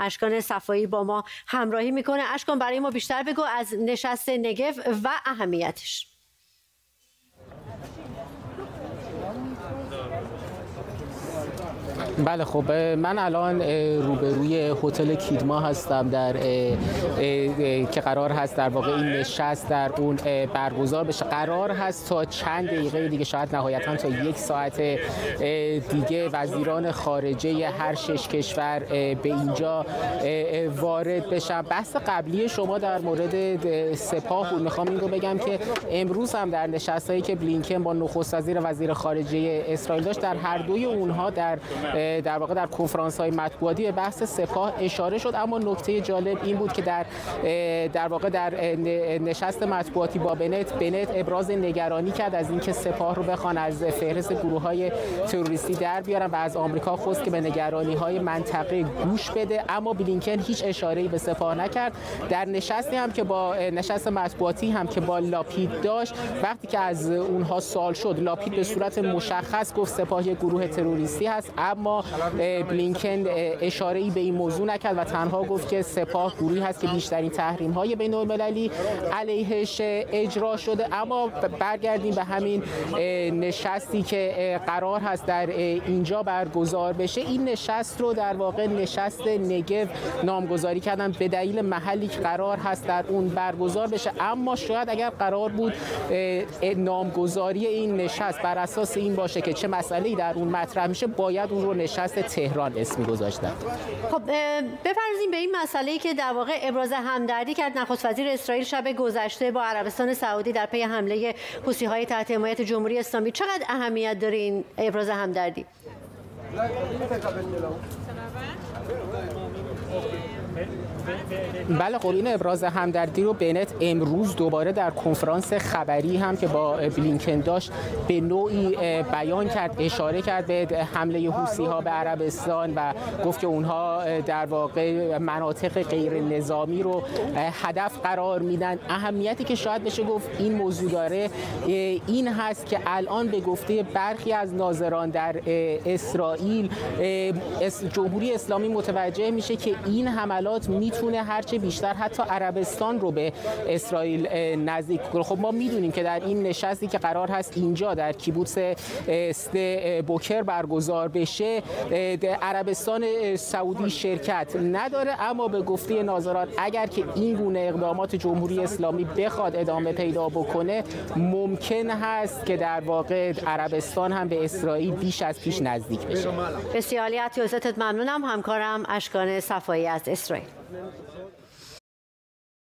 اشکان صفایی با ما همراهی می‌کنه. اشکان برای ما بیشتر بگو از نشست نگف و اهمیتش. بله خب من الان روبروی هتل کیدما هستم در که قرار هست در واقع این نشست در اون برگزار بشه. قرار هست تا چند دقیقه دیگه شاید نهایتا تا یک ساعت دیگه وزیران خارجه هر شش کشور به اینجا وارد بشن. بحث قبلی شما در مورد سپاه بود. می‌خوام این رو بگم که امروز هم در نشستایی که بلینکن با نخست وزیر وزیر خارجه اسرائیل داشت در هر دوی اونها در در واقع در کنفرانس های مطبوعاتی به بحث سپاه اشاره شد. اما نکته جالب این بود که در در واقع در نشست مطبوعاتی با بنت بنت ابراز نگرانی کرد از اینکه سپاه رو بخوان از فهرست گروه های تروریستی در بیارن و از آمریکا خواست که به نگرانی های منطقه گوش بده. اما بلینکن هیچ اشاره به سپاه نکرد. در نشستی هم که با نشست مطبوعاتی هم که با لاپید داشت وقتی که از اونها سال شد لاپید به صورت مشخص گفت سپاه یک گروه تروریستی هست اما بلینکن اشاره ای به این موضوع نکرد و تنها گفت که سپاه گروهی هست که بیشترین تحریم های بین المللی علیهش اجرا شده. اما برگردیم به همین نشستی که قرار هست در اینجا برگزار بشه. این نشست رو در واقع نشست نگو نامگذاری کردن به دلیل محلی که قرار هست در اون برگزار بشه. اما شاید اگر قرار بود نامگذاری این نشست بر اساس این باشه که چه مسئله در اون مطرح میشه باید اون رو نشست تهران اسمی گذاشتن. خب بپردازیم به این مسئله که در واقع ابراز همدردی کرد. نخست وزیر اسرائیل شب گذشته با عربستان سعودی در پی حمله حوثی های تحت حمایت جمهوری اسلامی. چقدر اهمیت داره این ابراز همدردی؟ بله خب این ابراز همدردی رو بنت امروز دوباره در کنفرانس خبری هم که با بلینکن داشت به نوعی بیان کرد اشاره کرد به حمله حوسی ها به عربستان و گفت که اونها در واقع مناطق غیر نظامی رو هدف قرار میدن. اهمیتی که شاید بشه گفت این موضوع داره این هست که الان به گفته برخی از ناظران در اسرائیل جمهوری اسلامی متوجه میشه که این حملات می‌تونه هرچه بیشتر حتی عربستان رو به اسرائیل نزدیک کنه خب ما می‌دونیم که در این نشستی که قرار هست اینجا در کیبوتس است بوکر برگزار بشه عربستان سعودی شرکت نداره. اما به گفته ناظران اگر که این گونه اقدامات جمهوری اسلامی بخواد ادامه پیدا بکنه ممکن هست که در واقع عربستان هم به اسرائیل بیش از پیش نزدیک بشه. بسیاری از ممنونم. همکارم اشکان صفایی از اسرائیل. Enjoy.